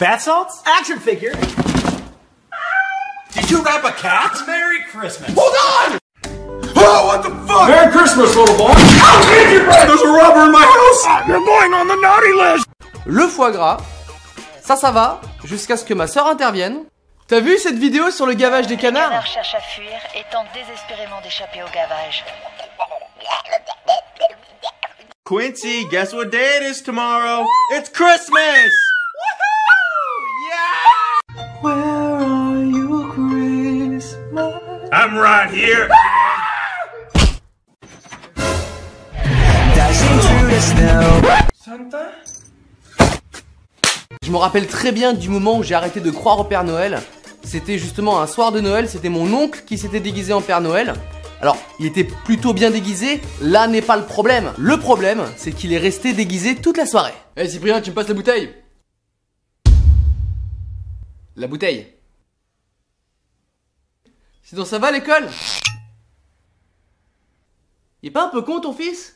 Bath salts? Action figure. Did you wrap a cat? Merry Christmas. Hold on! Oh, what the fuck? Merry Christmas, little boy. There's a robber in my house! You're going on the naughty list! Le foie gras, ça ça va, jusqu'à ce que ma soeur intervienne. T'as vu cette vidéo sur le gavage des Les canards? canards cherchent à fuir et tentent désespérément d'échapper au gavage. Quincy, guess what day it is tomorrow? It's Christmas! I'm right here. Je me rappelle très bien du moment où j'ai arrêté de croire au Père Noël. C'était justement un soir de Noël, c'était mon oncle qui s'était déguisé en Père Noël. Alors, il était plutôt bien déguisé, là n'est pas le problème. Le problème, c'est qu'il est resté déguisé toute la soirée. Eh Cyprien, tu me passes la bouteille? La bouteille? Sinon ça va l'école? Il est pas un peu con ton fils?